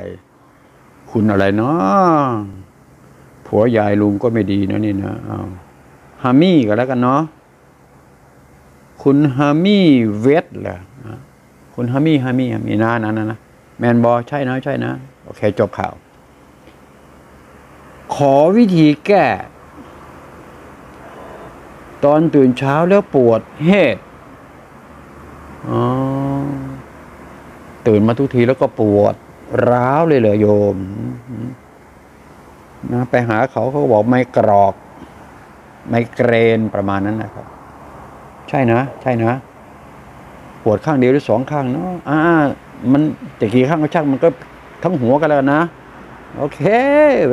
ยคุณอะไรเนาะผัวยายลุงก็ไม่ดีนะนี่นะอ้าฮามี่ก็แล้วกันเนาะคุณฮามี่เวทเหรออะคุณฮามี่ฮามี่ฮามี่นะนะนะนะแมนบอใช่นะใช่นะโอเคจบข่าว ขอวิธีแก้ ตอนตื่นเช้าแล้วปวดเหตุอ๋อ ตื่นมาทุกทีแล้วก็ปวด ร้าวเลยเหรอโยมนะไปหาเขาเขาก็บอกไม่กรอก ไม่เกรนประมาณนั้นนะครับ ใช่นะ ใช่นะปวดข้างเดียวหรือสองข้างเนาะอ่า มันจะกี่ข้างก็ช่างมันก็ทั้งหัวกันแล้วนะ โอเค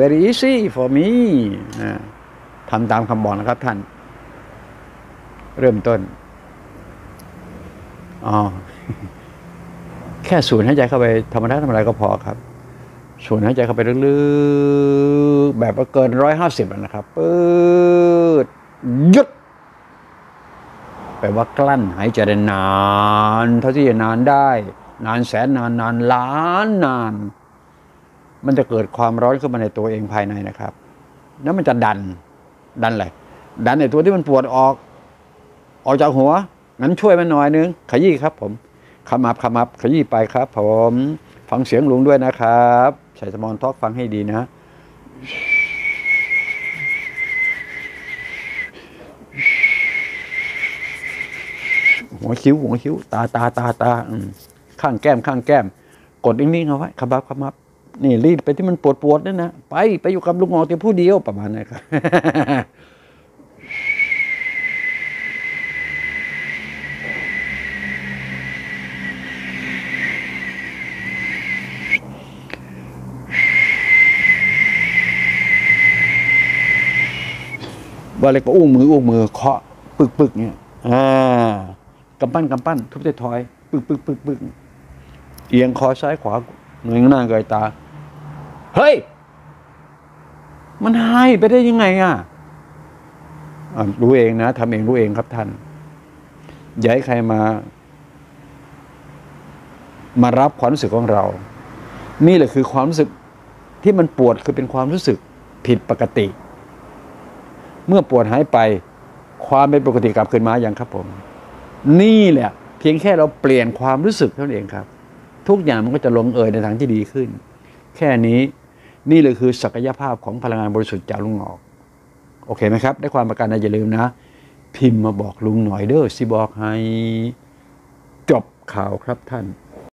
very easy for me นะทำตามคำบอกนะครับท่าน เริ่มต้นอ๋อ แค่สูดหายใจเข้าไปธรรมดาธรรมดาก็พอครับ สูดหายใจเข้าไปลึกๆแบบว่าเกินร้อยห้าสิบนะครับปืดหยุดแปลว่ากลั้นหายใจได้นาน เท่าที่จะนานได้ นานแสนนานนานล้านนาน มันจะเกิดความร้อนขึ้นมาในตัวเองภายในนะครับแล้วมันจะดันดันอะไรดันในตัวที่มันปวดออก ออกจากหัวงั้นช่วยมันหน่อยนึงขยี้ครับผม ขมับขมับขยี้ไปครับ ผมฟังเสียงลุงด้วยนะครับใส่สมอนทอกฟังให้ดีนะหัวคิ้วหัวคิ้วตาตาตาตาข้างแก้มข้างแก้ม กดนิ่งๆเอาไว้ขมับขมับนี่รีดไปที่มันปวดปวดนั่นนะไปไปอยู่กับลุงหงอแต่ผู้เดียวประมาณนั้นครับ ว่าเล็กก็อุ้งมืออุ้งมือเคาะปึกปึกเนี่ยอ่ากำปั้นกำปั้น ทุบท้ายทอยปึกปึกปึกปึกเอียงคอซ้ายขวาเงยหน้าเงยตา เฮ้ย มันหายไปได้ยังไงอะอะรู้เองนะทำเองรู้เองครับท่านอย่าให้ใครมา มารับความรู้สึกของเรา นี่แหละคือความรู้สึกที่มันปวดคือเป็นความรู้สึกผิดปกติ เมื่อปวดหายไป ความเป็นปกติกลับคืนมาอย่างครับผม นี่แหละเพียงแค่เราเปลี่ยนความรู้สึกเท่านั้นเองครับ ทุกอย่างมันก็จะลงเอยในทางที่ดีขึ้น แค่นี้นี่เลยคือศักยภาพของพลังงานบริสุทธิ์จากลุงหอก โอเคไหมครับ ได้ความประการใดอย่าลืมนะ พิมพ์มาบอกลุงหน่อยเด้อสิบอกให้ จบข่าวครับท่าน